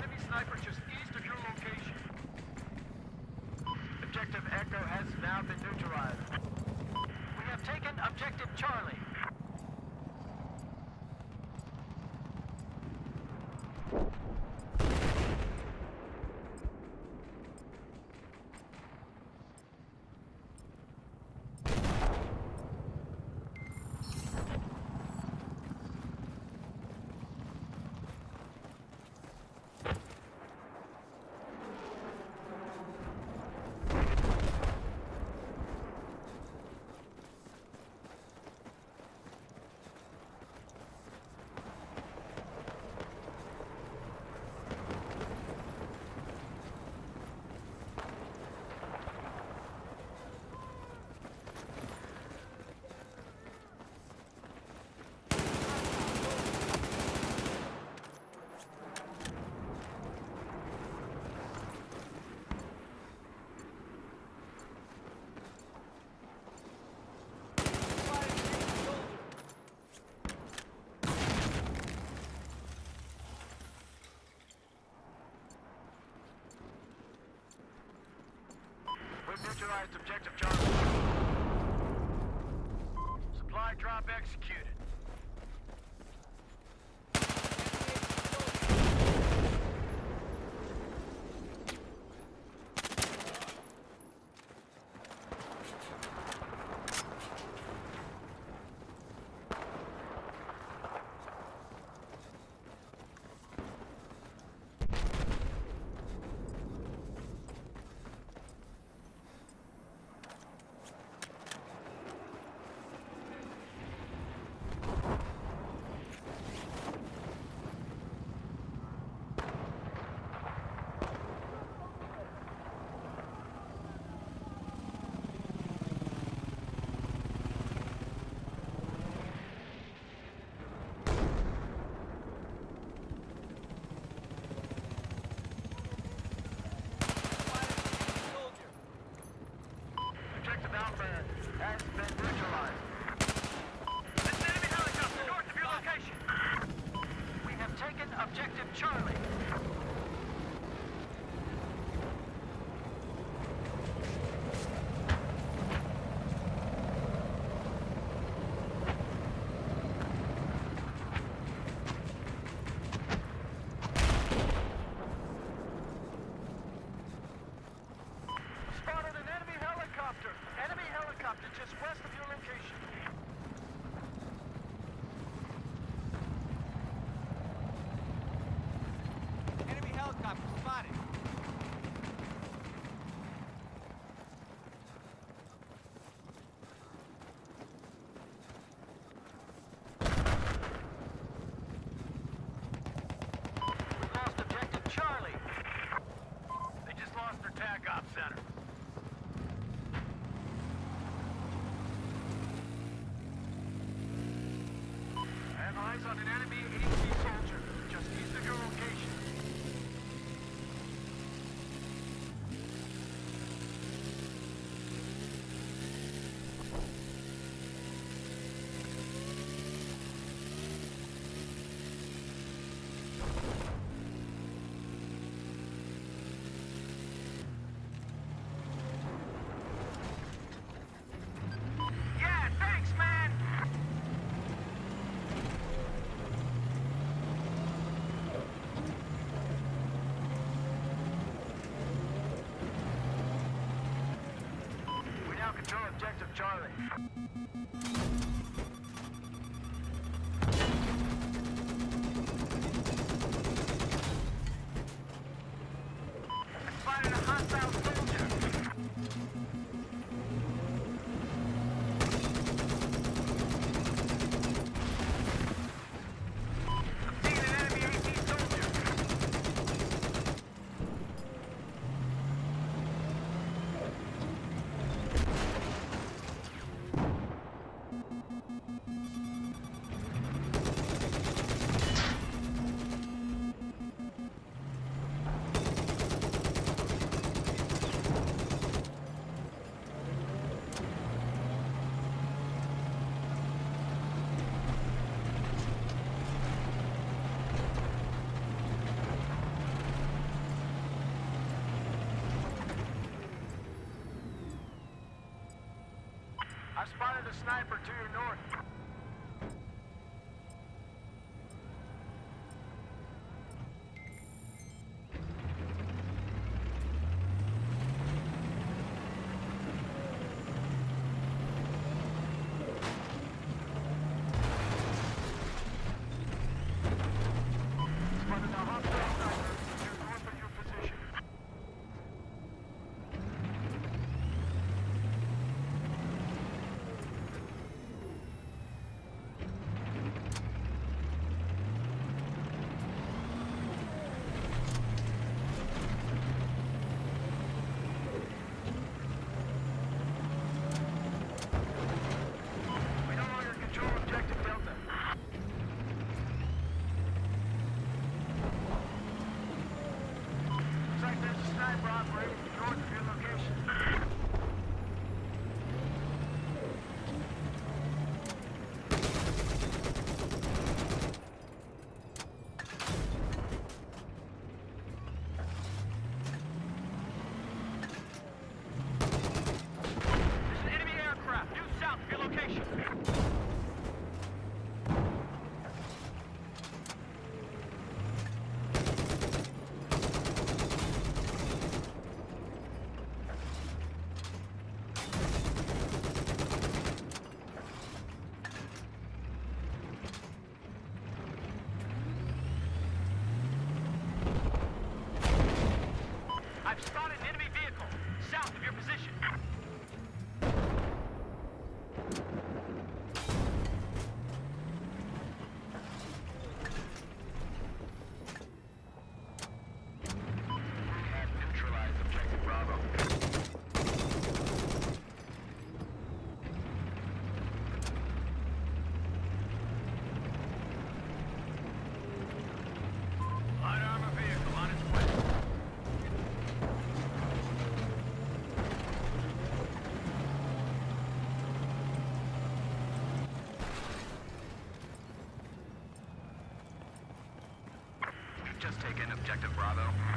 Enemy sniper just east of your location. Objective Echo has now been neutralized. We have taken Objective Charlie. Neutralized objective Charlie. Supply drop executed. Secure objective Charlie. spotted a sniper to your north. I've spotted an enemy vehicle, south of your position. Objective Bravo.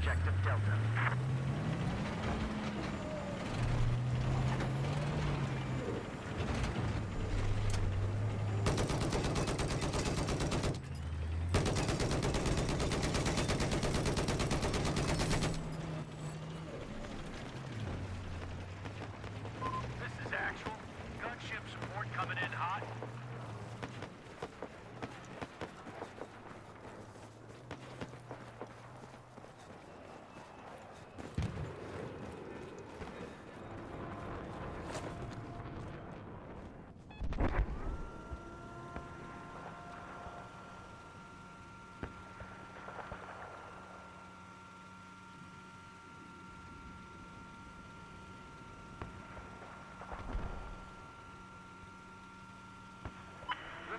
Objective Delta.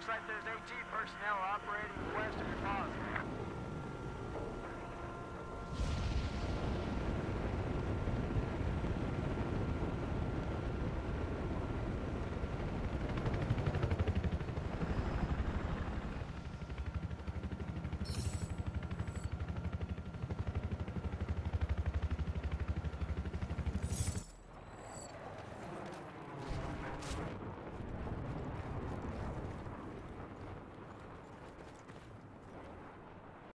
Looks like there's AT personnel operating west of your positive.